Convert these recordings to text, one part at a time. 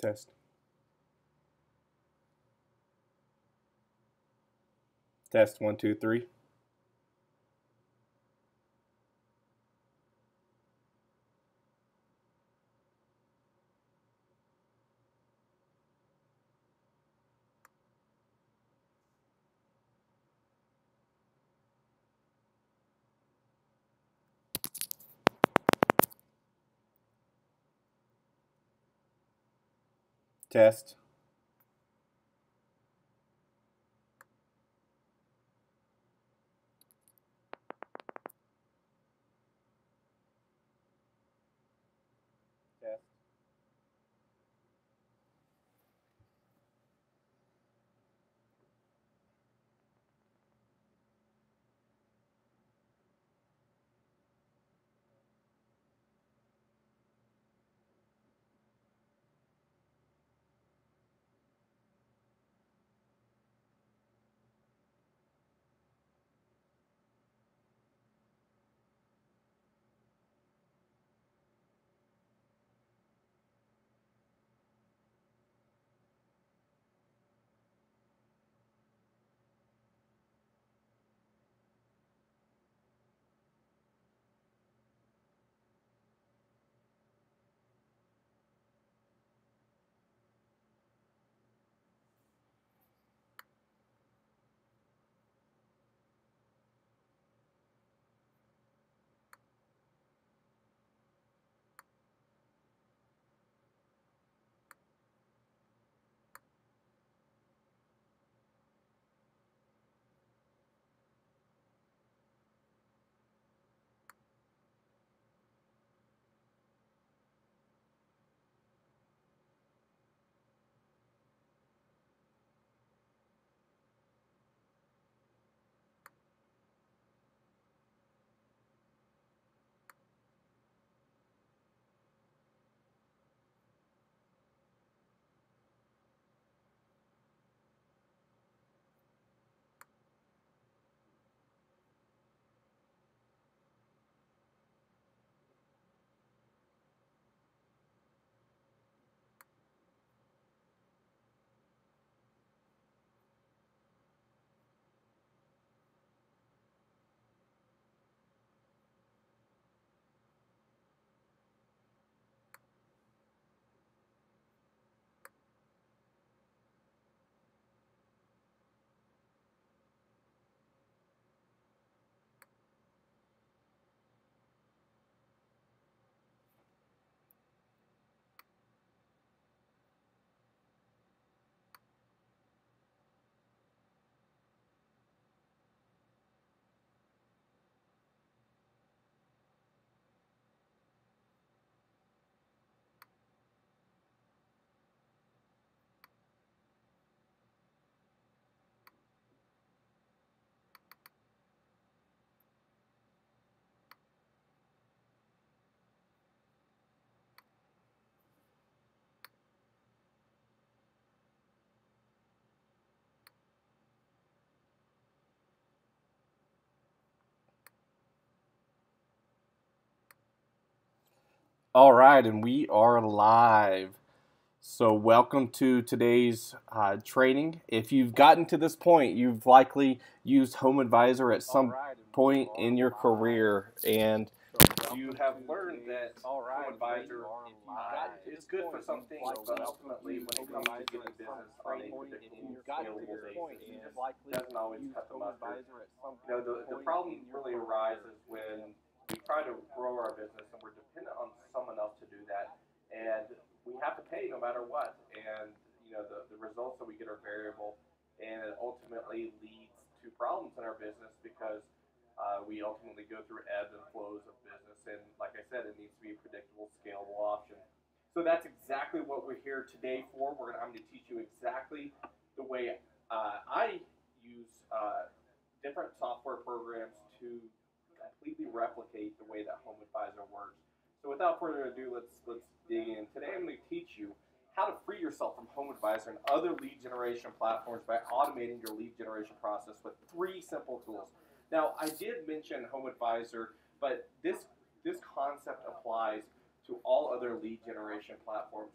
Test. Test one, two, three. Test. All right, and we are live. So, welcome to today's uh, training. If you've gotten to this point, you've likely used Home Advisor at some point in your career, and you have learned that Home Advisor is good for some things, but ultimately, when it comes to getting business on a predictable, scalable basis, it doesn't always cut the mustard. You know, the, the problem really arises when we try to grow our business and we're dependent on someone else to do that. And we have to pay no matter what. And you know the, the results that we get are variable. And it ultimately leads to problems in our business because uh, we ultimately go through ebbs and flows of business. And like i said it needs to be a predictable scalable option. So that's exactly what we're here today for. We're gonna, i'm going to teach you exactly the way uh, i use uh, different software programs to completely replicate the way that Home Advisor works. So without further ado, let's let's dig in. Today I'm going to teach you how to free yourself from Home Advisor and other lead generation platforms by automating your lead generation process with three simple tools. Now, I did mention Home Advisor, but this this concept applies to all other lead generation platforms.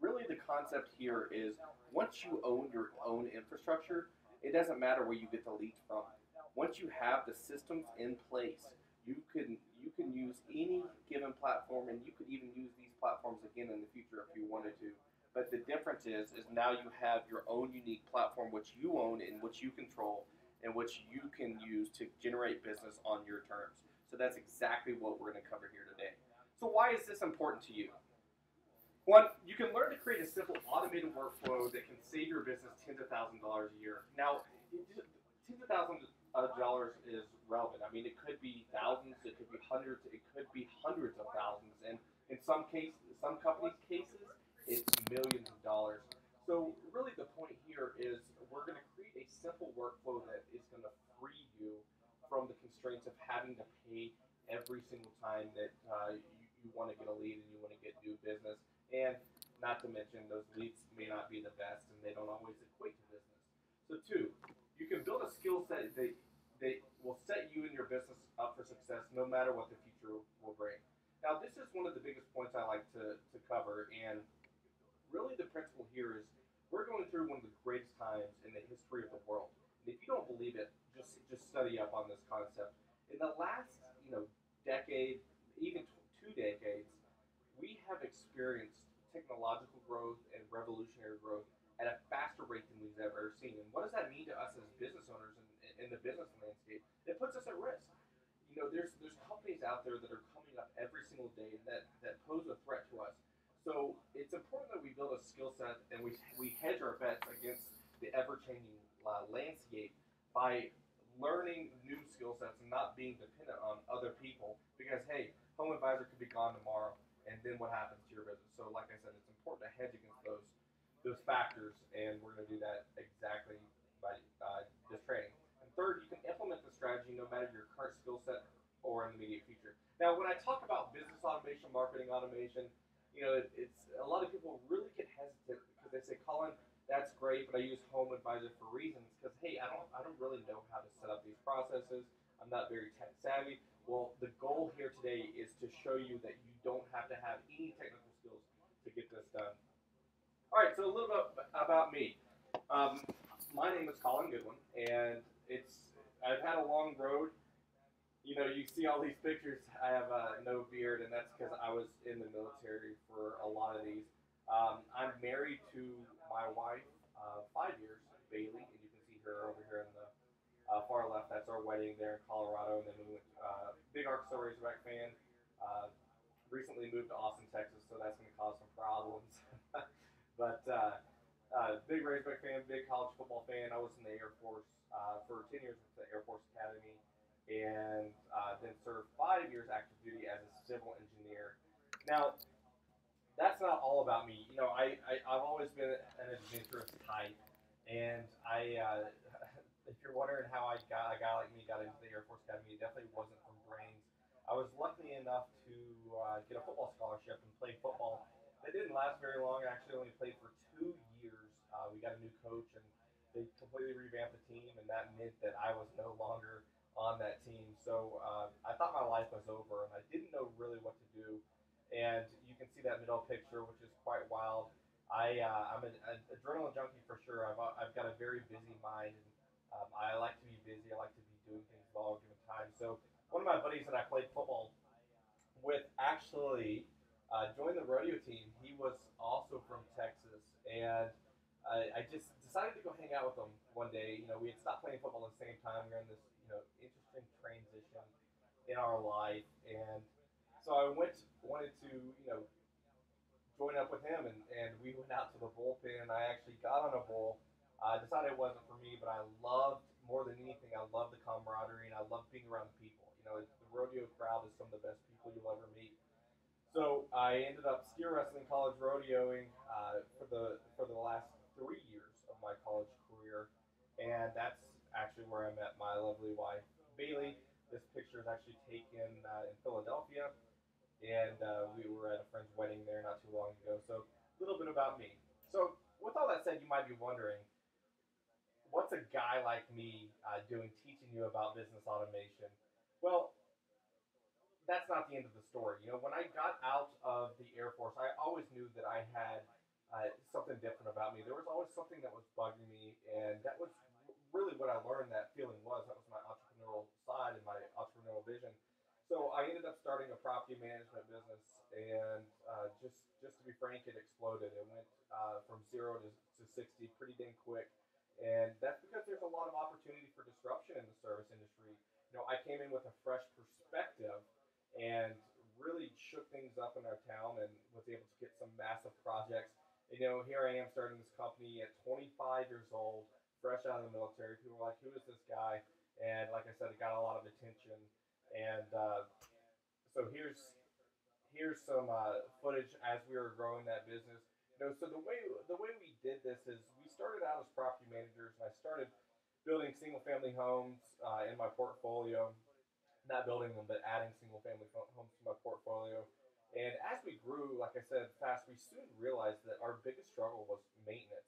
really the concept here is once you own your own infrastructure, it doesn't matter where you get the leads from. Once you have the systems in place, you can you can use any given platform, and you could even use these platforms again in the future if you wanted to. But the difference is, is now you have your own unique platform, which you own and which you control, and which you can use to generate business on your terms. So that's exactly what we're going to cover here today. So why is this important to you? One, you can learn to create a simple automated workflow that can save your business tens of thousands of dollars a year. Now, tens of thousands of dollars is relevant. I mean, it could be thousands, it could be hundreds, it could be hundreds of thousands, and in some cases, some companies' cases, it's millions of dollars. So really the point here is we're going to create a simple workflow that is going to free you from the constraints of having to pay every single time that uh, you, you want to get a lead and you want to get new business. And not to mention those leads may not be the best and they don't always equate to business. So two, you can build a skill set that, that will set you and your business up for success no matter what the future will bring. Now this is one of the biggest points I like to, to cover and really the principle here is we're going through one of the greatest times in the history of the world. And if you don't believe it, just just study up on this concept. In the last, you know, decade, even two decades, we have experienced technological growth and revolutionary growth at a faster rate than we've ever seen. And what does that mean to us as business owners in, in the business landscape? It puts us at risk. You know, there's there's companies out there that are coming up every single day that, that pose a threat to us. So it's important that we build a skill set and we, we hedge our bets against the ever changing uh, landscape by learning new skill sets and not being dependent on other people. Because, hey, Home Advisor could be gone tomorrow, and then what happens to your business? So, like I said, it's important to hedge against those those factors, and we're going to do that exactly by uh, this training. And third, you can implement the strategy no matter your current skill set or in the immediate future. Now, when I talk about business automation, marketing automation, you know, it, it's a lot of people really get hesitant because they say, Collin, that's great, but I use Home Advisor for reasons because hey, I don't I don't really know how to set up these processes. I'm not very tech savvy. Well, the goal here today is to show you that you don't have to have any technical skills to get this done. All right, so a little bit about me. Um, my name is Collin Goodwin, and it's I've had a long road you know, you see all these pictures. I have uh, no beard, and that's because I was in the military for a lot of these. Um, I'm married to my wife, uh, five years, Bailey, and you can see her over here in the uh, far left. That's our wedding there in Colorado, and then we went. Uh, big Arkansas Razorback fan. Uh, recently moved to Austin, Texas, so that's going to cause some problems. but uh, uh, big Razorback fan, big college football fan. I was in the Air Force uh, for 10 years at the Air Force Academy and uh, then served five years active duty as a civil engineer. Now, that's not all about me. You know, I, I have always been an adventurous type, and I. Uh, if you're wondering how I got a guy like me got into the Air Force Academy, it definitely wasn't from brains. I was lucky enough to uh, get a football scholarship and play football. It didn't last very long. I actually only played for two years. Uh, we got a new coach, and they completely revamped the team, and that meant that I was no longer on that team. So uh, I thought my life was over, and I didn't know really what to do. And you can see that middle picture, which is quite wild. I uh, I'm an, an, adrenaline junkie for sure. I've uh, I've got a very busy mind, and um, I like to be busy. I like to be doing things at all given time. So one of my buddies that I played football with actually uh, joined the rodeo team. He was also from Texas, and I, I just decided to go hang out with him one day. You know, we had stopped playing football at the same time. We were in this you know interesting transition in our life, and so I went wanted to you know join up with him, and, and we went out to the bullpen. And I actually got on a bull. I decided it wasn't for me, but I loved more than anything. I loved the camaraderie, and I loved being around people. You know, the rodeo crowd is some of the best people you'll ever meet. So I ended up steer wrestling, college rodeoing uh, for the for the last three years of my college career, and that's actually where I met my lovely wife, Bailey. This picture is actually taken uh, in Philadelphia, and uh, we were at a friend's wedding there not too long ago. So, a little bit about me. So, with all that said, you might be wondering, what's a guy like me uh, doing teaching you about business automation? Well, that's not the end of the story. You know, when I got out of the Air Force, I always knew that I had uh, something different about me. There was always something that was bugging me, and that was really what I learned that feeling was. That was my entrepreneurial side and my entrepreneurial vision. So I ended up starting a property management business, and uh, just just to be frank, it exploded. It went uh, from zero to, to sixty pretty dang quick, and that's because there's a lot of opportunity for disruption in the service industry. You know, I came in with a fresh perspective and really shook things up in our town, and was able to get some massive projects. You know, here I am starting this company at 25 years old, fresh out of the military. People were like, "Who is this guy?" And like I said, it got a lot of attention and uh, so here's here's some uh, footage as we were growing that business. You know, so the way the way we did this is we started out as property managers, and I started building single family homes uh, in my portfolio. Not building them, but adding single family homes to my portfolio. And as we grew, like I said, fast, we soon realized that our biggest struggle was maintenance.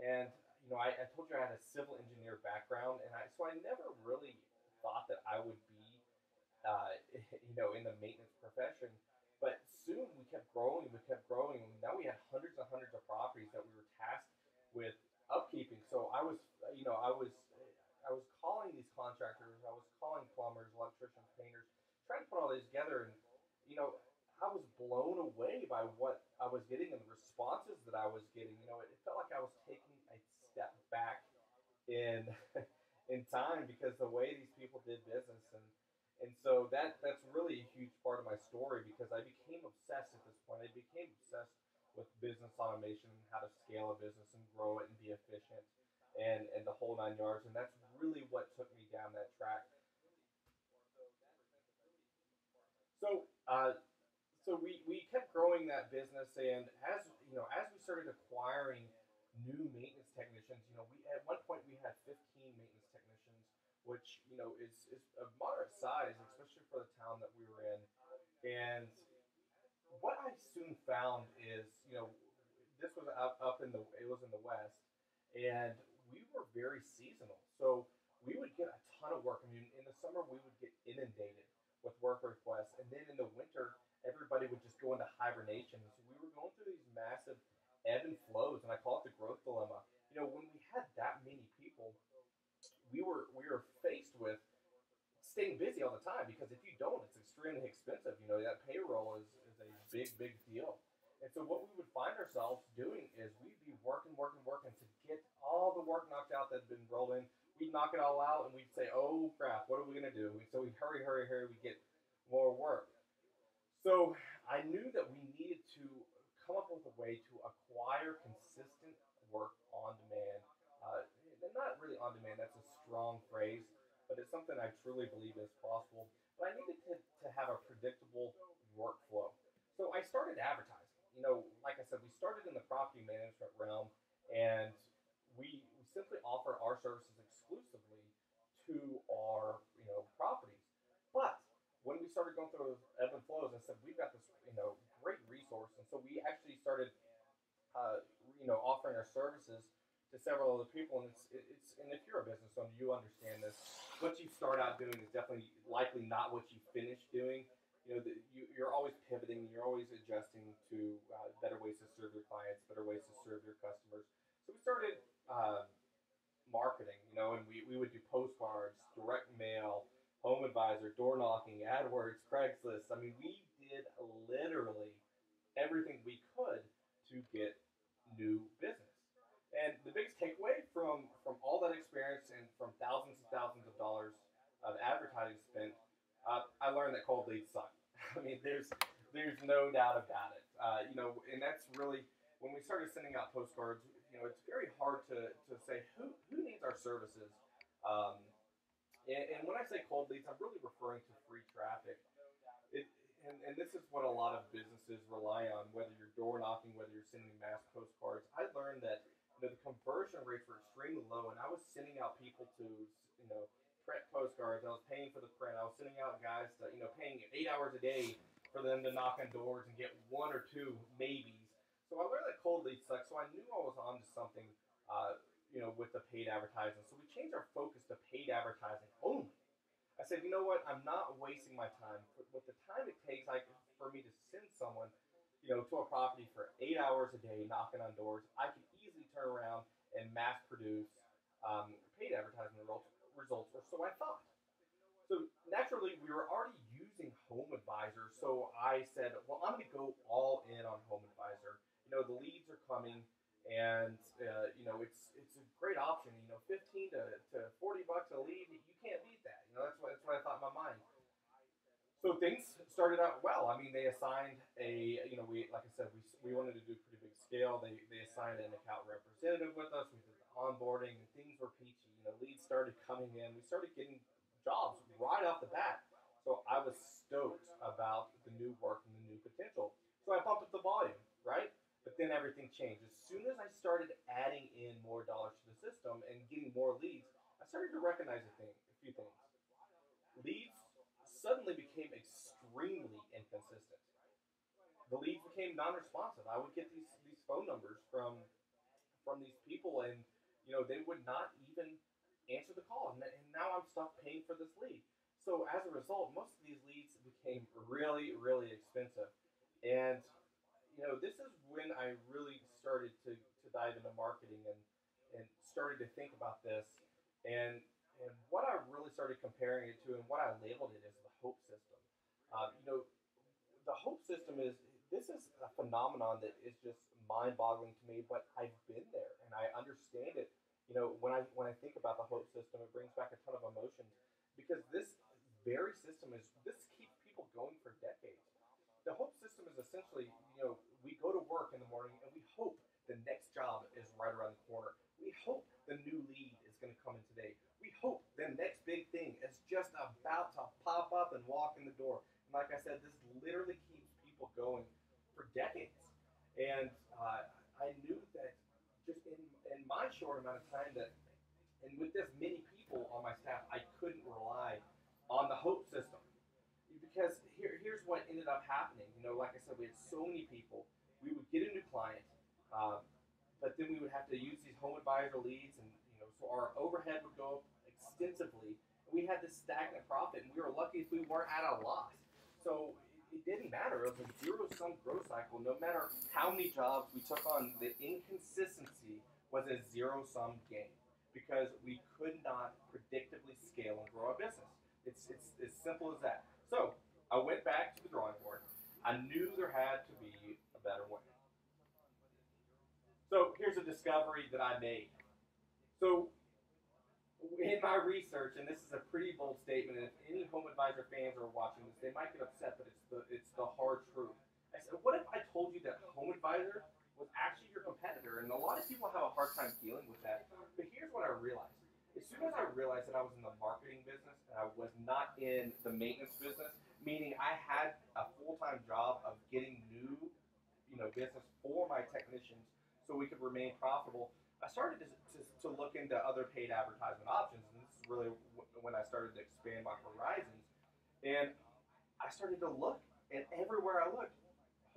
And you know, I, I told you I had a civil engineer background, and I so I never really thought that I would be uh, you know, in the maintenance profession. But soon we kept growing, we kept growing. Now we had hundreds and hundreds of properties that we were tasked with upkeeping. So I was, you know, I was, I was calling these contractors, I was calling plumbers, electricians, painters, trying to put all these together, and you know, I was blown away by what I was getting and the responses that I was getting. You know, it, it felt like I was taking a step back in in time because the way these people did business and and so that that's really a huge part of my story because I became obsessed at this point. I became obsessed with business automation, how to scale a business and grow it and be efficient, and and the whole nine yards. And that's really what took me down that track. So uh, so we, we kept growing that business, and as you know, as we started acquiring new maintenance technicians, you know, we at one point we had 15 maintenance technicians which you know is is a moderate size, especially for the town that we were in. And what I soon found is, you know, this was up, up in the it was in the west, and we were very seasonal. So we would get a ton of work. I mean, in the summer we would get inundated with work requests, and then in the winter everybody would just go into hibernation. So we were going through these massive ebb and flows, and I call it the growth dilemma. You know, when we had that many people we were we were faced with staying busy all the time because if you don't, it's extremely expensive. You know that payroll is, is a big big deal. And so what we would find ourselves doing is we'd be working, working, working to get all the work knocked out that had been rolled in. We'd knock it all out and we'd say, "Oh crap, what are we gonna do?" So we hurry, hurry, hurry. We get more work. So I knew that we needed to come up with a way to acquire consistent work on demand uh, not really on demand, that's a strong phrase, but it's something I truly believe is possible. But I needed to, to have a predictable workflow. So I started advertising. You know, like I said, we started in the property management realm and we, we simply offer our services exclusively to our, you know, properties. But when we started going through ebb and flows, I said, we've got this, you know, great resource. And so we actually started, uh, you know, offering our services to several other people, and it's it's and if you're a business owner, you understand this. What you start out doing is definitely likely not what you finish doing. You know, the, you, you're always pivoting, you're always adjusting to uh, better ways to serve your clients, better ways to serve your customers. So we started uh, marketing, you know, and we, we would do postcards, direct mail, home advisor, door knocking, AdWords, Craigslist. I mean, we did literally everything we could to get new business. And the biggest takeaway from from all that experience and from thousands and thousands of dollars of advertising spent, uh, I learned that cold leads suck. I mean, there's there's no doubt about it. Uh, you know, and that's really when we started sending out postcards. You know, it's very hard to, to say who who needs our services. Um, and, and when I say cold leads, I'm really referring to free traffic. It, and, and this is what a lot of businesses rely on, whether you're door knocking, whether you're sending mass postcards. I learned that you know, the conversion rates were extremely low, and I was sending out people to, you know, print postcards. I was paying for the print. I was sending out guys to, you know, paying eight hours a day for them to knock on doors and get one or two maybes. So I learned that cold leads suck. So I knew I was onto something, uh, you know, with the paid advertising. So we changed our focus to paid advertising only. I said, you know what? I'm not wasting my time. With the time it takes, like, for me to send someone you know, to a property for eight hours a day, knocking on doors, I could easily turn around and mass produce um, paid advertising results, or so I thought. So naturally, we were already using Home Advisor, so I said, well, I'm going to go all in on Home Advisor. You know, the leads are coming, and uh, you know, it's it's a great option. You know, 15 to, to 40 bucks a lead, you can't beat that. You know, that's what that's what I thought in my mind. So things started out well. I mean, they assigned a, you know, we like I said, we, we wanted to do a pretty big scale. They, they assigned an account representative with us. We did the onboarding, and things were peachy. Know, leads started coming in. We started getting jobs right off the bat. So I was stoked about the new work and the new potential. So I bumped up the volume, right? But then everything changed. As soon as I started adding in more dollars to the system and getting more leads, I started to recognize a thing, a few things. Leads suddenly became extremely inconsistent. The leads became non-responsive. I would get these these phone numbers from from these people, and you know they would not even answer the call. And, and now I'm stuck paying for this lead. So as a result, most of these leads became really, really expensive. And you know, this is when I really started to, to dive into marketing and and started to think about this. And and what I really started comparing it to and what I labeled it as the hope system. Uh, you know, the hope system is this is a phenomenon that is just mind-boggling to me, but I've been there and I understand it. You know, when I when I think about the hope system, it brings back a ton of emotions because this very system is this keeps people going for decades. The hope system is essentially, you know, we go to work in the morning and we hope the next job is right around the corner. We hope the new lead is going to come in today we hope the next big thing is just about to pop up and walk in the door. And like I said, this literally keeps people going for decades. And uh, I knew that just in, in my short amount of time that, and with this many people on my staff, I couldn't rely on the hope system. Because here, here's what ended up happening. You know, like I said, we had so many people. We would get a new client, um, but then we would have to use these home advisor leads and you know, so our overhead would go up extensively. We had this stagnant profit, and we were lucky if we weren't at a loss. So it didn't matter. It was a zero sum growth cycle. No matter how many jobs we took on, the inconsistency was a zero sum game because we could not predictably scale and grow our business. It's, it's as simple as that. So I went back to the drawing board. I knew there had to be a better way. So here's a discovery that I made. So, in my research, and this is a pretty bold statement, and if any Home Advisor fans are watching this, they might get upset, but it's the it's the hard truth. I said, what if I told you that Home Advisor was actually your competitor? And a lot of people have a hard time dealing with that. But here's what I realized. As soon as I realized that I was in the marketing business and I was not in the maintenance business, meaning I had a full-time job of getting new, you know, business for my technicians so we could remain profitable, I started to, to, to, look into other paid advertisement options, and this is really when I started to expand my horizons. And I started to look, and everywhere I looked,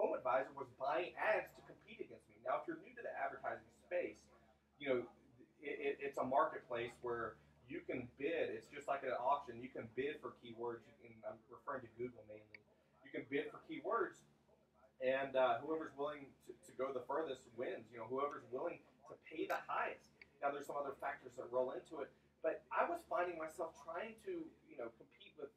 Home Advisor was buying ads to compete against me. Now, if you're new to the advertising space, you know it, it, it's a marketplace where you can bid. It's just like an auction. You can bid for keywords. Can, I'm referring to Google mainly. You can bid for keywords, and uh, whoever's willing to, to go the furthest wins. You know, whoever's willing to pay the highest. Now there's some other factors that roll into it, but I was finding myself trying to, you know, compete with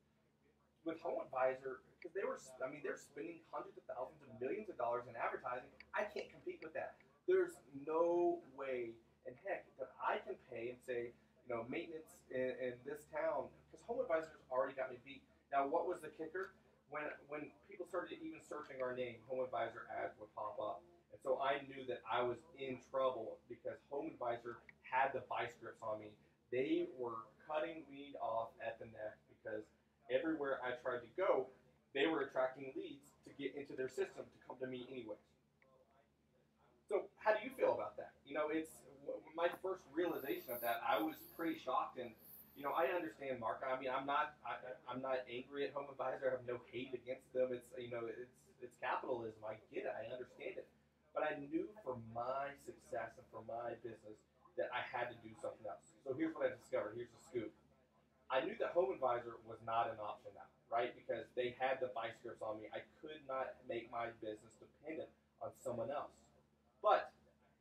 with Home Advisor because they were, I mean, they're spending hundreds of thousands of millions of dollars in advertising. I can't compete with that. There's no way in heck that I can pay and say, you know, maintenance in, in this town because Home Advisor's already got me beat. Now, what was the kicker? When when people started even searching our name, Home Advisor ads would pop up. And so I knew that I was in trouble because Home Advisor had the vice grips on me. They were cutting me off at the neck because everywhere I tried to go, they were attracting leads to get into their system to come to me anyways. So how do you feel about that? You know, it's my first realization of that. I was pretty shocked, and you know, I understand Mark. I mean, I'm not, I, am not angry at Home Advisor. I have no hate against them. It's you know, it's it's capitalism. I get it. I understand it. But I knew for my success and for my business that I had to do something else. So here's what I discovered. Here's the scoop. I knew that Home Advisor was not an option now, right? Because they had the vice grips on me. I could not make my business dependent on someone else. But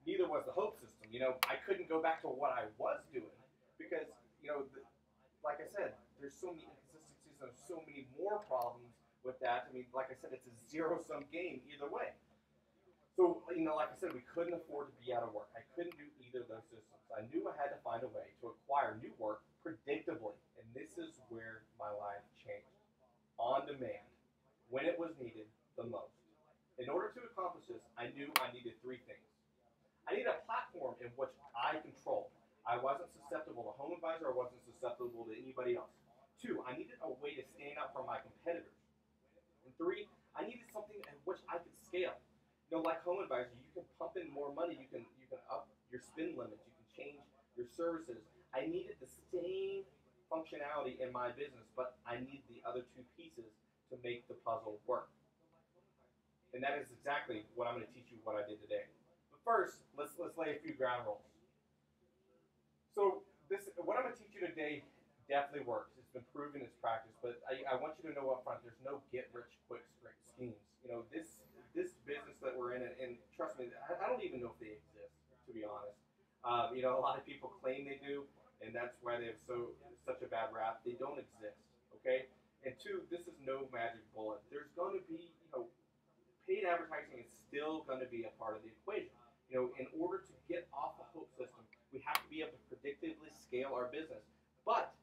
neither was the Hope system. You know, I couldn't go back to what I was doing because, you know, the, like I said, there's so many inconsistencies and so many more problems with that. I mean, like I said, it's a zero sum game either way. So, you know, like I said, we couldn't afford to be out of work. I couldn't do either of those systems. I knew I had to find a way to acquire new work predictably. And this is where my life changed. On demand, when it was needed the most. In order to accomplish this, I knew I needed three things. I needed a platform in which I controlled. I wasn't susceptible to Home Advisor, I wasn't susceptible to anybody else. Two, I needed a way to stand out from my competitors. And three, I needed something in which I could scale. You know, like Home Advisor, you can pump in more money, you can you can up your spend limits, you can change your services. I needed the same functionality in my business, but I need the other two pieces to make the puzzle work. And that is exactly what I'm going to teach you what I did today. But first, let's let's lay a few ground rules. So this what I'm going to teach you today definitely works. It's been proven, it's practiced, but I, I want you to know up front, there's no get rich quick schemes. You know, this this business that we're in, and, and trust me, I, I, don't even know if they exist, to be honest. Um, you know, a lot of people claim they do, and that's why they have so such a bad rap. They don't exist, okay? And two, this is no magic bullet. There's going to be, you know, paid advertising is still going to be a part of the equation. You know, in order to get off the hope system, we have to be able to predictably scale our business. But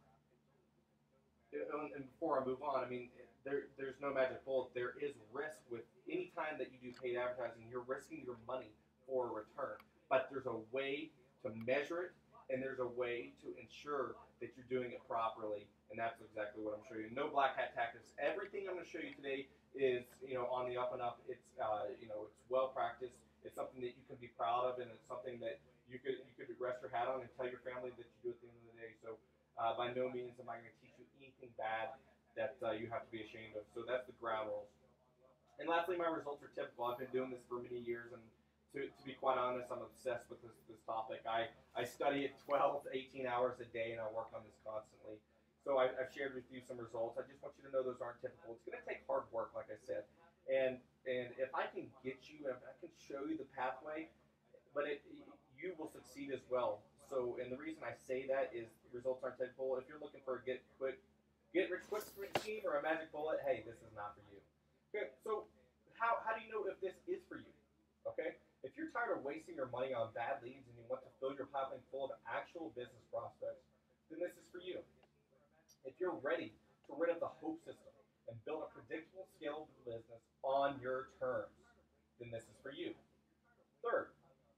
and before I move on, I mean, there, there's no magic bullet. There is risk with any time that you do paid advertising. You're risking your money for a return, but there's a way to measure it, and there's a way to ensure that you're doing it properly, and that's exactly what I'm showing you. No black hat tactics. Everything I'm going to show you today is, you know, on the up and up. It's, uh, you know, it's well practiced. It's something that you can be proud of, and it's something that you could you could rest your hat on and tell your family that you do at the end of the day. So, uh, by no means am I going to teach anything bad that uh, you have to be ashamed of. So that's the rules. And lastly, my results are typical. I've been doing this for many years, and to, to be quite honest, I'm obsessed with this, this topic. I, I study it 12 to 18 hours a day, and I work on this constantly. So I, have shared with you some results. I just want you to know those aren't typical. It's going to take hard work, like I said. And and if I can get you, if I can show you the pathway, but it, you will succeed as well. So, and the reason I say that is results aren't typical. If you're looking for a get quick get rich quick scheme or a magic bullet, hey, this is not for you. Okay, so how, how do you know if this is for you? Okay, if you're tired of wasting your money on bad leads and you want to fill your pipeline full of actual business prospects, then this is for you. If you're ready to rid of the hope system and build a predictable, scale scalable business on your terms, then this is for you. Third,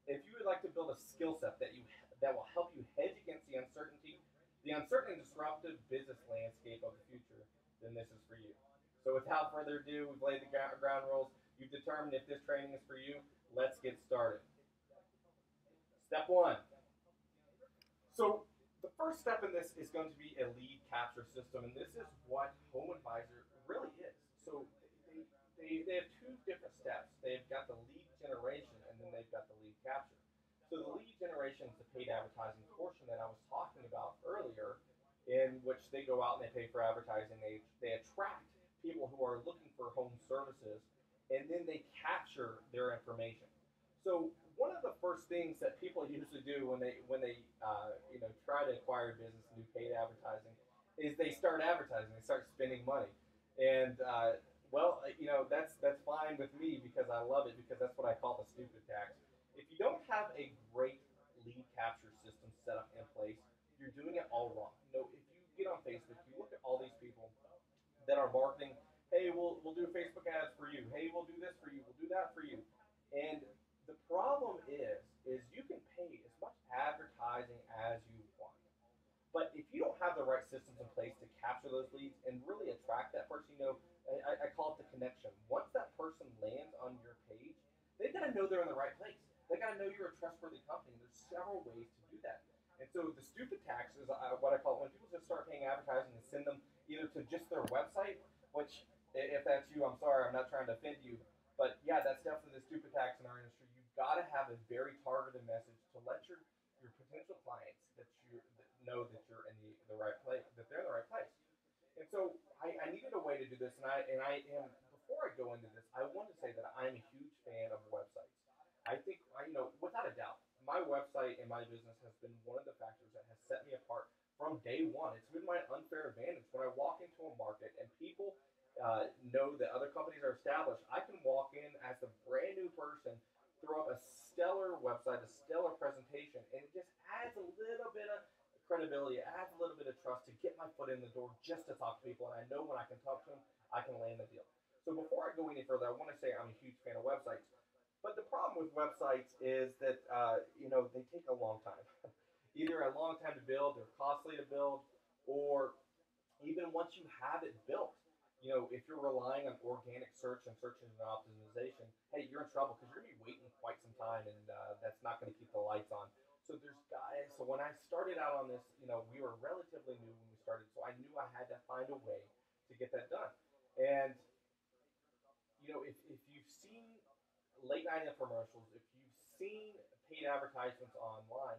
if you would like to build a skill set that you that will help you hedge against the uncertainty the uncertain and disruptive business landscape of the future, then this is for you. So without further ado, we've laid the ground rules. You've determined if this training is for you. Let's get started. Step one. So the first step in this is going to be a lead capture system, and this is what Home Advisor really is. So they, they, they have two different steps. They've got the lead generation, and then they've got the lead capture. So the lead generation is the paid advertising portion that I was talking about earlier, in which they go out and they pay for advertising. They they attract people who are looking for home services, and then they capture their information. So one of the first things that people usually do when they when they uh, you know try to acquire business and do paid advertising is they start advertising. They start spending money, and uh, well, you know that's that's fine with me because I love it because that's what I call the stupid tax if you don't have a great lead capture system set up in place, you're doing it all wrong. You know, if you get on Facebook, you look at all these people that are marketing, hey, we'll, we'll do Facebook ads for you. Hey, we'll do this for you. We'll do that for you. And the problem is, is you can pay as much advertising as you want. But if you don't have the right systems in place to capture those leads and really attract that person, you know, I, I call it the connection. Once that person lands on your page, they've got to know they're in the right place. They got to know you're a trustworthy company. There's several ways to do that. And so the stupid tax is uh, what I call it. When people just start paying advertising and send them either to just their website, which if that's you, I'm sorry, I'm not trying to offend you. But yeah, that's definitely the stupid tax in our industry. You've got to have a very targeted message to let your your potential clients that you know that you're in the, the right place, that they're in the right place. And so I, I needed a way to do this, and I and I am before I go into this, I want to say that I'm a huge fan of websites. I think I you know without a doubt, my website and my business has been one of the factors that has set me apart from day one. It's been my unfair advantage when I walk into a market and people uh, know that other companies are established. I can walk in as a brand new person, throw up a stellar website, a stellar presentation, and it just adds a little bit of credibility, it adds a little bit of trust to get my foot in the door just to talk to people. And I know when I can talk to them, I can land the deal. So before I go any further, I want to say I'm a huge fan of websites. But the problem with websites is that uh, you know they take a long time. Either a long time to build, they're costly to build, or even once you have it built, you know, if you're relying on organic search and search engine optimization, hey, you're in trouble because you're going to be waiting quite some time, and uh, that's not going to keep the lights on. So there's guys. So when I started out on this, you know, we were relatively new when we started, so I knew I had to find a way to get that done. And you know, if, if you've seen late night infomercials, if you've seen paid advertisements online,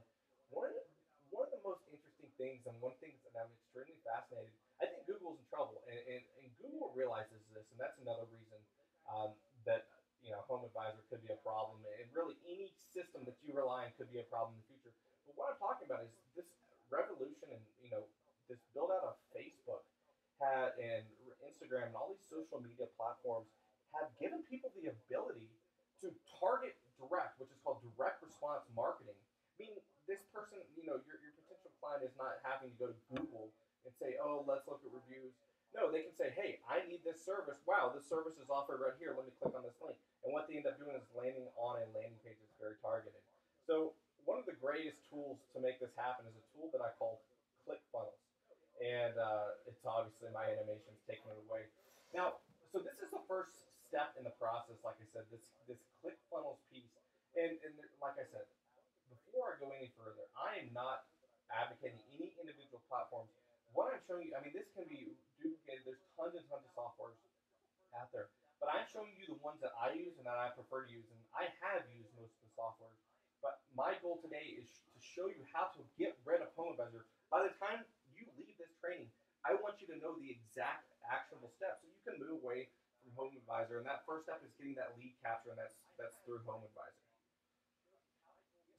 one of the, one of the most interesting things and one thing that I'm extremely fascinated, I think Google's in trouble, and, and, and Google realizes this, and that's another reason um, that you know, Home Advisor could be a problem, and really any system that you rely on could be a problem in the future. But what I'm talking about is this revolution and you know this build out of Facebook had and Instagram and all these social media platforms have given people the ability to target direct, which is called direct response marketing. I mean, this person, you know, your, your potential client is not having to go to Google and say, oh, let's look at reviews. No, they can say, hey, I need this service. Wow, this service is offered right here. Let me click on this link. And what they end up doing is landing on a landing page that's very targeted. So one of the greatest tools to make this happen is a tool that I call ClickFunnels. And uh, it's obviously my animation's taking it away. Now, so this is the first step in the process, like I said, this this ClickFunnels piece. And, and like I said, before I go any further, I am not advocating any individual platforms. What I'm showing you, I mean, this can be duplicated. There's tons and tons of softwares out there. But I'm showing you the ones that I use and that I prefer to use, and I have used most of the software. But my goal today is to show you how to get rid of Home Advisor. By the time you leave this training, I want you to know the exact actionable steps so you can move away from Home Advisor. And that first step is getting that lead capture, and that's that's through Home Advisor.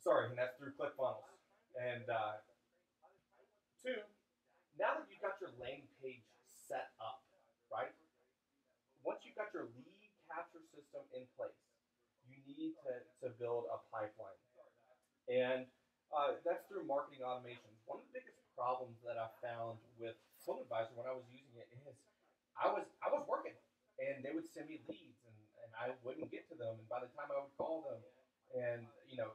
Sorry, and that's through ClickFunnels. And uh, two, now that you've got your landing page set up, right? once you've got your lead capture system in place, you need to, to build a pipeline. And uh, that's through marketing automation. One of the biggest problems that I found with Home Advisor when I was using it is I was I was working and they would send me leads and, and I wouldn't get to them and by the time I would call them and you know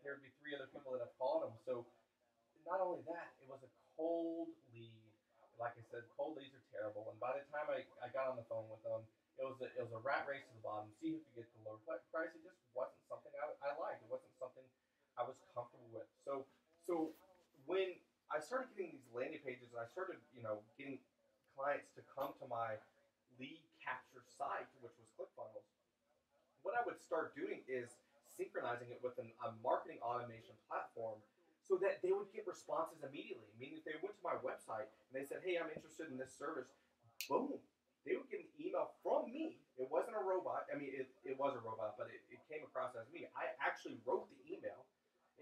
there'd be three other people that have called them. So not only that, it was a cold lead like I said, cold leads are terrible. And by the time I, I got on the phone with them, it was a, it was a rat race to the bottom. See who could get the lower price. It just wasn't something I, I liked. It wasn't something I was comfortable with. So so when I started getting these landing pages and I started you know getting clients to come to my lead capture site, which was ClickFunnels, what I would start doing is synchronizing it with an, a marketing automation platform so that they would get responses immediately. Meaning, if they went to my website and they said, "Hey, I'm interested in this service," boom, they would get an email from me. It wasn't a robot. I mean, it, it was a robot, but it, it came across as me. I actually wrote the email,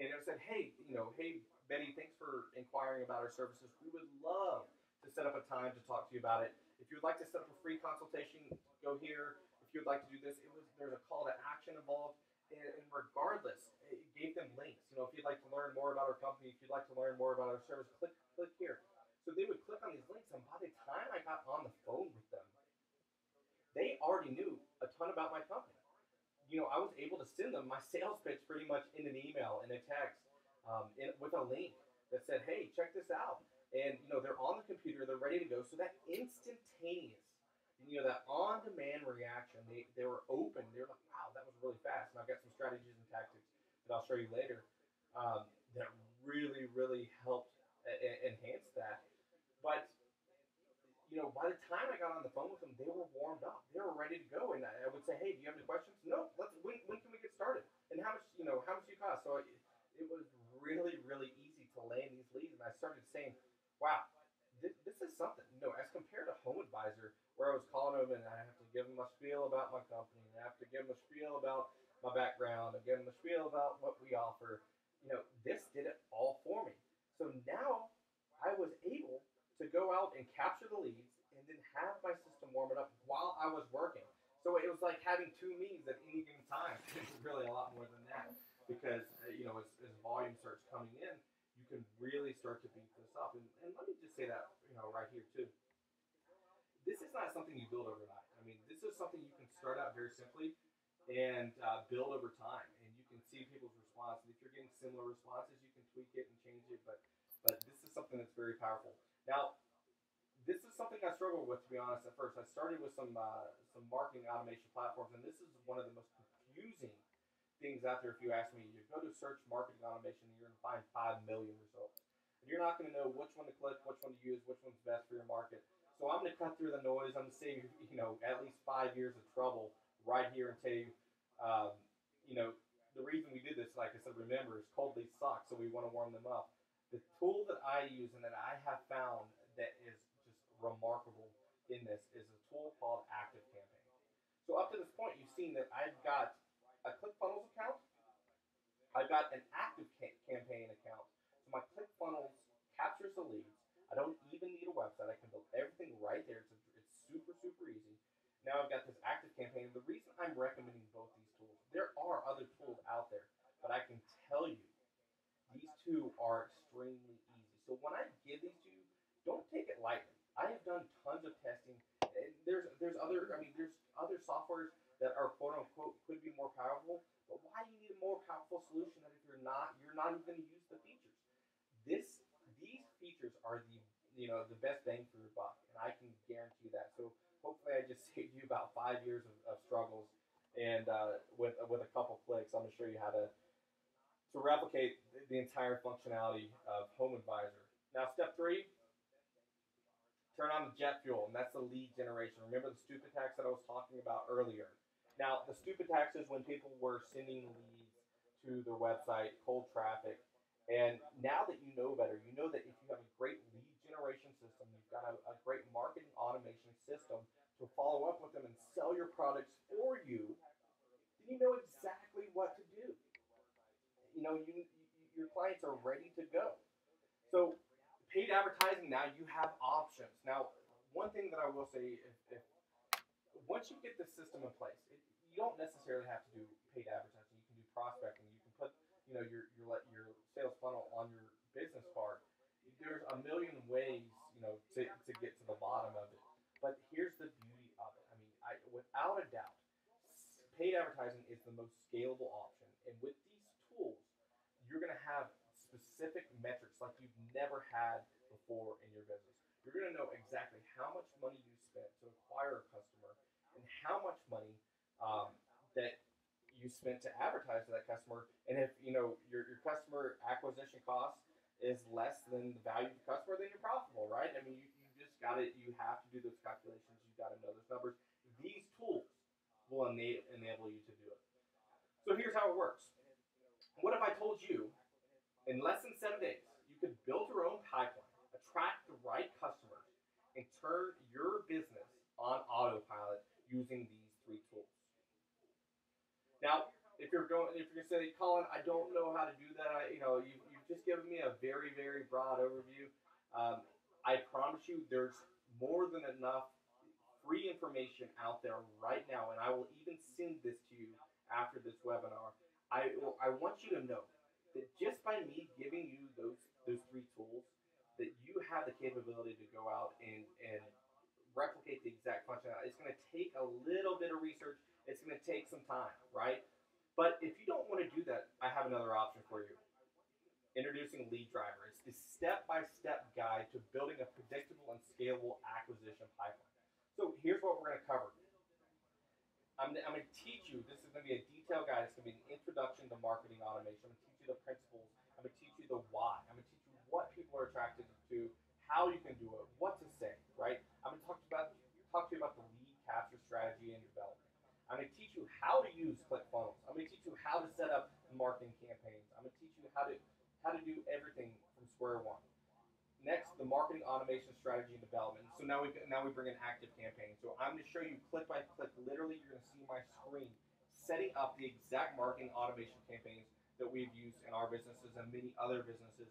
and it said, "Hey, you know, hey Betty, thanks for inquiring about our services. We would love to set up a time to talk to you about it. If you would like to set up a free consultation, go here. If you would like to do this, it was there's a call to action involved." And, regardless, it gave them links. You know, if you'd like to learn more about our company, if you'd like to learn more about our service, click click here. So they would click on these links, and by the time I got on the phone with them, they already knew a ton about my company. You know, I was able to send them my sales pitch pretty much in an email, in a text, um, in, with a link that said, "Hey, check this out." And you know, they're on the computer, they're ready to go. So that instantaneous you know, that on demand reaction, they, they were open. They were like, wow, that was really fast. And I've got some strategies and tactics that I'll show you later um, that really, really helped a- a- enhance that. But, you know, by the time I got on the phone with them, they were warmed up. They were ready to go. And I would say, hey, do you have any questions? No, let's, when, when can we get started? And how much, you know, how much do you cost? So it, it was really, really easy to land these leads. And I started saying, wow, this, this is something, you know, as compared to Home Advisor, where I was calling them and I have to give them a spiel about my company, and I have to give them a spiel about my background, and give them a spiel about what we offer. You know, this did it all for me. So now I was able to go out and capture the leads and then have my system warm it up while I was working. So it was like having two meetings at any given time. It's really a lot more than that because uh, you know as, as volume starts coming in, you can really start to beat this up. And, and let me just say that you know right here too. This is not something you build overnight. I mean, this is something you can start out very simply and uh, build over time, and you can see people's response. And if you're getting similar responses, you can tweak it and change it. But but this is something that's very powerful. Now, this is something I struggled with to be honest at first. I started with some uh, some marketing automation platforms, and this is one of the most confusing things out there. If you ask me, you go to search marketing automation, and you're going to find five million results, and you're not going to know which one to click, which one to use, which one's best for your market. So I'm going to cut through the noise. I'm going to save you know at least five years of trouble right here and tell you, um, you know, the reason we do this, like I said, remember, is cold leads suck, so we want to warm them up. The tool that I use and that I have found that is just remarkable in this is a tool called Active Campaign. So up to this point, you've seen that I've got a ClickFunnels account. I've got an Active Campaign account. So my ClickFunnels captures the leads. I don't even need a website. I can build everything right there. It's, a, it's super, super easy. Now I've got this Active Campaign. The reason I'm recommending both these tools, there are other tools out there, but I can tell you these two are extremely easy. So when I give these to you, don't take it lightly. I have done tons of testing. And there's there's other I mean there's other softwares that are quote unquote could be more powerful, but why do you need a more powerful solution that if you're not you're not even going to use the features? This these features are the you know the best bang for your buck, and I can guarantee that. So hopefully I just saved you about five years of, of struggles, and uh, with with a couple clicks, I'm to show you how to to replicate the entire functionality of Home Advisor. Now, step three, turn on the jet fuel, and that's the lead generation. Remember the stupid tax that I was talking about earlier. Now, the stupid tax is when people were sending leads to their website, cold traffic, and now that you know better, you know that if you have a great lead generation system, you've got a, a great marketing automation system to follow up with them and sell your products for you, then you know exactly what to do. You know, you, you your clients are ready to go. So paid advertising now you have options. Now, one thing that I will say, if, if once you get the system in place, it, you don't necessarily have to do paid advertising. You can do prospecting. You can put you know your your your sales funnel on your business card. There's a million ways you know to, to get to the bottom of it. But here's the beauty of it. I mean, I without a doubt, paid advertising is the most scalable option. And with these tools, you're going to have specific metrics like you've never had before in your business. You're going to know exactly how much money you spent to acquire a customer and how much money um, that you spent to advertise to that customer. And if you know your, your customer acquisition cost is less than the value of the customer, then you're profitable, right? I mean, you, you just got to you have to do those calculations. You've got to know those numbers. These tools will enable, enable you to do it. So here's how it works. Told you in less than seven days, you could build your own pipeline, attract the right customers, and turn your business on autopilot using these three tools. Now, if you're going, if you're saying, Collin, I don't know how to do that. I, you know, you, you've just given me a very, very broad overview. Um, I promise you, there's more than enough free information out there right now, and I will even send this to you after this webinar. I, I want you to know that just by me giving you those those three tools, that you have the capability to go out and and replicate the exact functionality. It's going to take a little bit of research. It's going to take some time, right? But if you don't want to do that, I have another option for you. Introducing Lead Driver. It's the step-by-step guide to building a predictable and scalable acquisition pipeline. So here's what we're going to cover. I'm, I'm going to teach you, this is going to be a detailed guide. It's going to be an introduction to marketing automation. I'm going to teach you the principles. I'm going to teach you the why. I'm going to teach you what people are attracted to, how you can do it, what to say, right? I'm going to talk to you about talk to you about the lead capture strategy and development. I'm going to teach you how to use ClickFunnels. I'm going to teach you how to set up marketing campaigns. I'm going to teach you how to how to do everything from square one. Next, the marketing automation strategy and development. So now we now we bring in active campaign. So I'm going to show you click by click. Literally, you're going to see my screen setting up the exact marketing automation campaigns that we've used in our businesses and many other businesses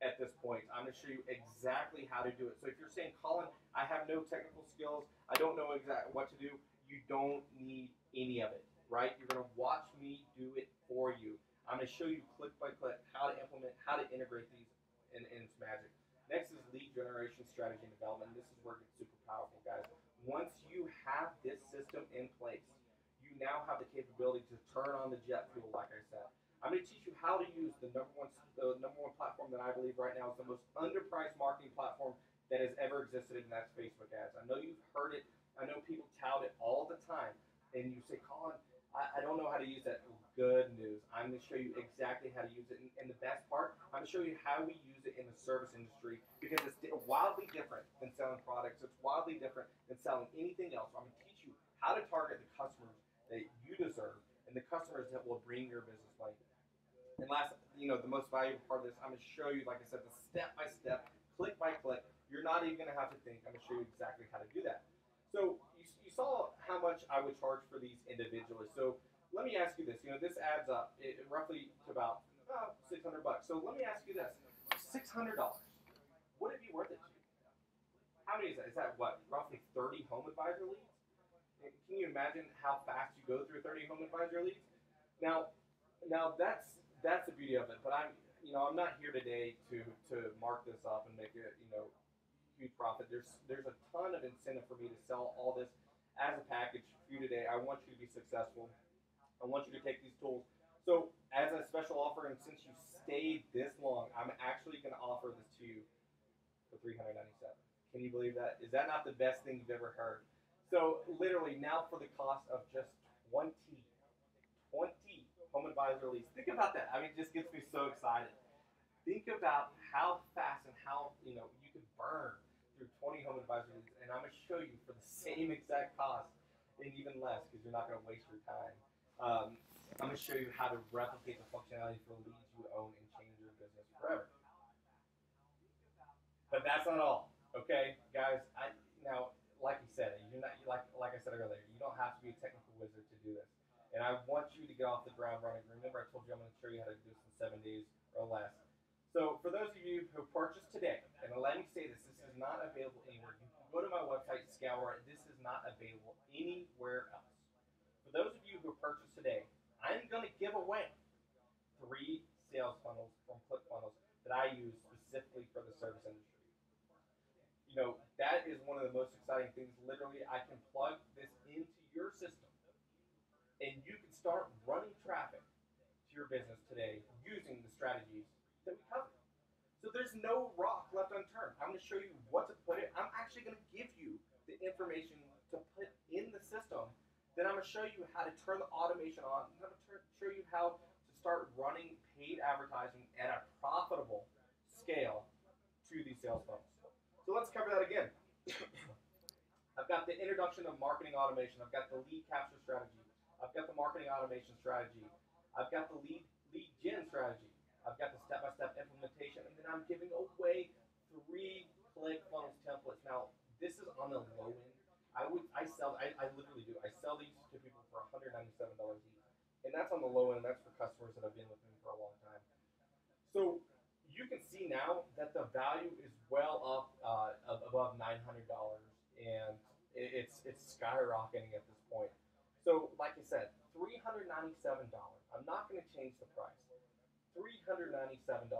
at this point. I'm going to show you exactly how to do it. So if you're saying, Collin, I have no technical skills, I don't know exactly what to do, you don't need any of it, right? You're going to watch me do it for you. I'm going to show you click by click how to implement, how to integrate these and, in its magic. Next is lead generation strategy and development. This is where it gets super powerful, guys. Once you have this system in place, you now have the capability to turn on the jet fuel, like I said. I'm going to teach you how to use the number one the number one platform that I believe right now is the most underpriced marketing platform that has ever existed, and that's Facebook ads. I know you've heard it. I know people tout it all the time, and you say, Collin, I, I don't know how to use that. Good news. I'm going to show you exactly how to use it. And, and the best part, I'm going to show you how we use it in the service industry because it's wildly different than selling products. It's wildly different than selling anything else. I'm going to teach you how to target the customers that you deserve and the customers that will bring your business money. And last, you know, the most valuable part of this, I'm going to show you, like I said, the step by step, click by click. You're not even going to have to think. I'm going to show you exactly how to do that. So you, you saw how much I would charge for these individually. So let me ask you this. You know, this adds up it, roughly to about uh, 600 bucks. So let me ask you this: $600. Would it be worth it to you? How many is that? Is that what roughly 30 home advisor leads? Can you imagine how fast you go through 30 home advisor leads? Now, now that's that's the beauty of it. But I'm, you know, I'm not here today to to mark this up and make it, you know, huge profit. There's there's a ton of incentive for me to sell all this as a package for you today. I want you to be successful. I want you to take these tools. So as a special offer, and since you stayed this long, I'm actually going to offer this to you for 397. Can you believe that? Is that not the best thing you've ever heard? So literally now for the cost of just 20, 20 home advisor leads. Think about that. I mean, it just gets me so excited. Think about how fast and how you know you could burn through 20 home advisor leads, and I'm going to show you for the same exact cost and even less because you're not going to waste your time. Um, I'm going to show you how to replicate the functionality for leads you own and change your business forever. But that's not all, okay, guys. I now, like you said, you're not like like I said earlier. You don't have to be a technical wizard to do this, and I want you to get off the ground running. Remember, I told you I'm going to show you how to do this in seven days or less. So, for those of you who purchased today, and let me say this: this is not available anywhere. You can go to my website, scour it. This is not available anywhere else. For those of you who purchased today, I'm going to give away three sales funnels from ClickFunnels that I use specifically for the service industry. You know, that is one of the most exciting things. Literally, I can plug this into your system and you can start running traffic to your business today using the strategies that we covered. So there's no rock left unturned. I'm going to show you what to put it. I'm actually going to give you the information to put in the system then I'm going to show you how to turn the automation on. I'm going to show you how to start running paid advertising at a profitable scale to these sales funnels. So let's cover that again. I've got the introduction of marketing automation. I've got the lead capture strategy. I've got the marketing automation strategy. I've got the lead lead gen strategy. I've got the step-by-step implementation, and then I'm giving away three ClickFunnels templates. Now, this is on the low end I would I sell I, I literally do. I sell these to people for $197 each. And that's on the low end, that's for customers that have been with me for a long time. So you can see now that the value is well up uh, above $900 and it's it's skyrocketing at this point. So like I said, $397. I'm not going to change the price. $397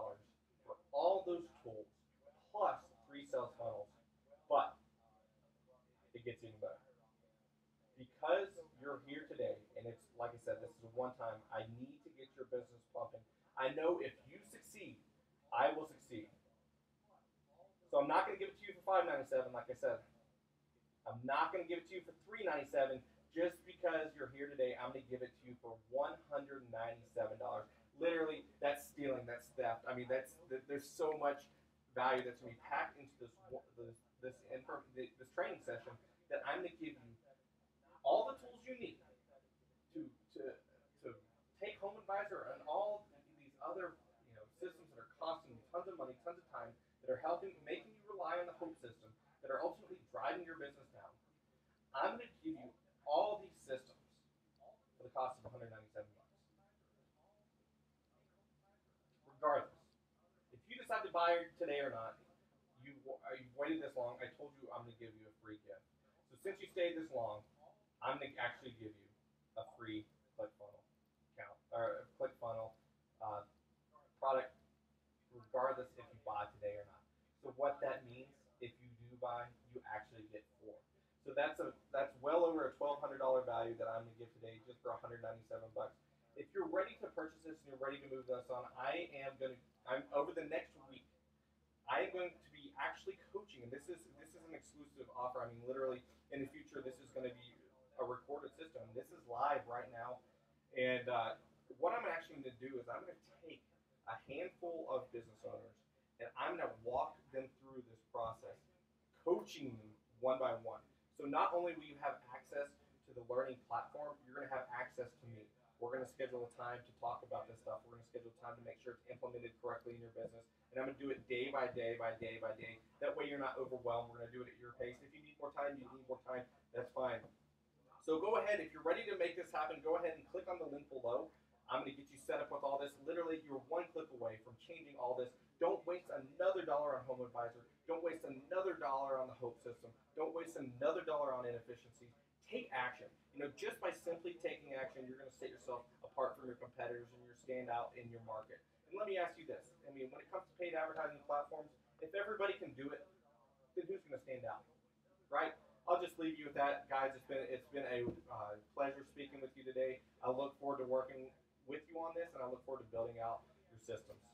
for all those tools plus three sales funnels. But it gets even better. Because you're here today, and it's like I said, this is one time, I need to get your business pumping. I know if you succeed, I will succeed. So I'm not going to give it to you for $5.97, like I said. I'm not going to give it to you for $3.97 just because you're here today. I'm going to give it to you for $197. Literally, that's stealing. That's theft. I mean, that's there's so much value that's going to be packed into this this this this training session that I'm going to give you all the tools you need to to to take Home Advisor and all these other you know systems that are costing you tons of money, tons of time that are helping, making you rely on the Hope system, that are ultimately driving your business down. I'm going to give you all these systems for the cost of 197 bucks. Regardless, if you decide to buy today or not, you you've waited this long. I told you I'm going to give you a free gift. Since you stayed this long, I'm going to actually give you a free ClickFunnels account or ClickFunnels uh, product, regardless if you buy today or not. So what that means, if you do buy, you actually get four. So that's a that's well over a twelve hundred dollar value that I'm going to give today just for 197 bucks. If you're ready to purchase this and you're ready to move this on, I am going to I'm over the next week. I am going to actually coaching, and this is this is an exclusive offer. I mean, literally in the future, this is going to be a recorded system. This is live right now, and uh, what I'm actually going to do is I'm going to take a handful of business owners and I'm going to walk them through this process, coaching them one by one. So not only will you have access to the learning platform, you're going to have access to me. We're going to schedule a time to talk about this stuff. We're going to schedule time to make sure it's implemented correctly in your business. And I'm going to do it day by day by day by day. That way you're not overwhelmed. We're going to do it at your pace. If you need more time, you need more time, that's fine. So go ahead. If you're ready to make this happen, go ahead and click on the link below. I'm going to get you set up with all this. Literally, you're one click away from changing all this. Don't waste another dollar on Home Advisor. Don't waste another dollar on the Hope system. Don't waste another dollar on inefficiencies. Take action. You know, just by simply taking action, you're going to set yourself apart from your competitors and you're stand out in your market. And let me ask you this. I mean, when it comes to paid advertising platforms, if everybody can do it, then who's going to stand out? Right? I'll just leave you with that, guys. It's been it's been a uh, pleasure speaking with you today. I look forward to working with you on this, and I look forward to building out your systems.